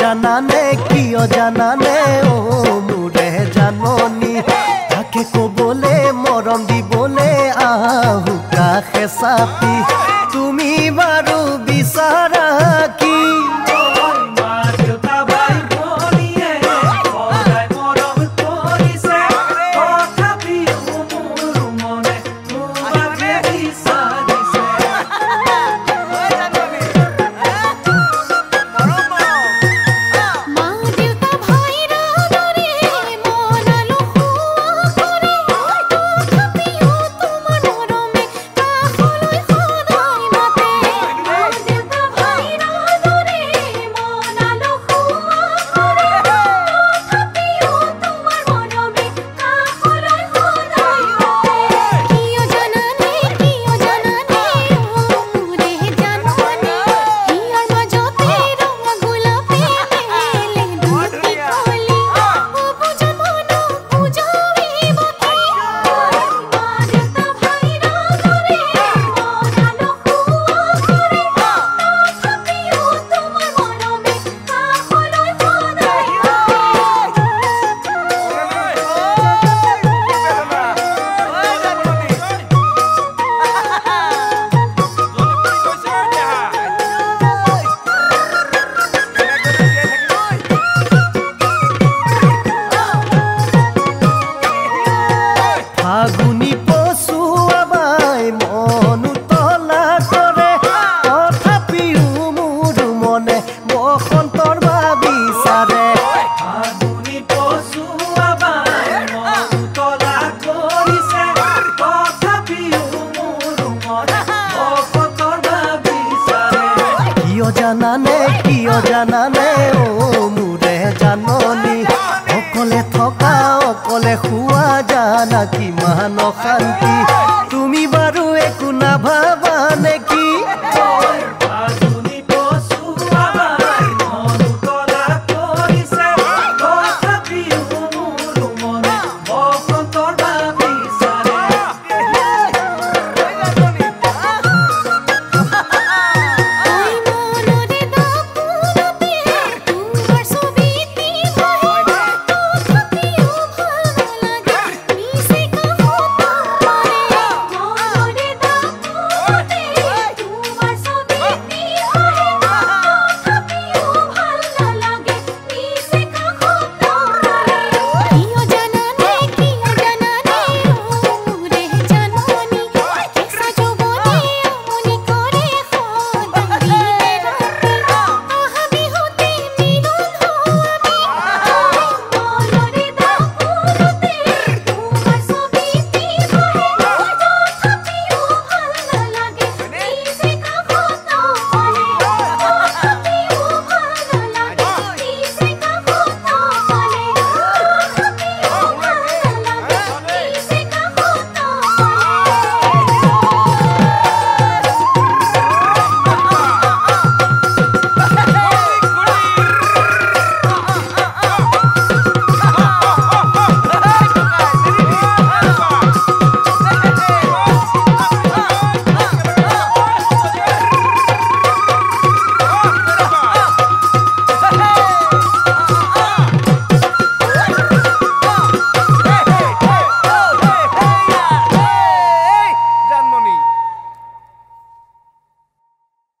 জানানে কিয় জানানে ও মোৰে জাননী। তাকে ক'বলে মৰম দিবলে আহ কাষে চাপি। জানানে কিয় জানানে? মোৰে জাননী। অকলে থকা অকলে শোৱা জানা কিমান অশান্তি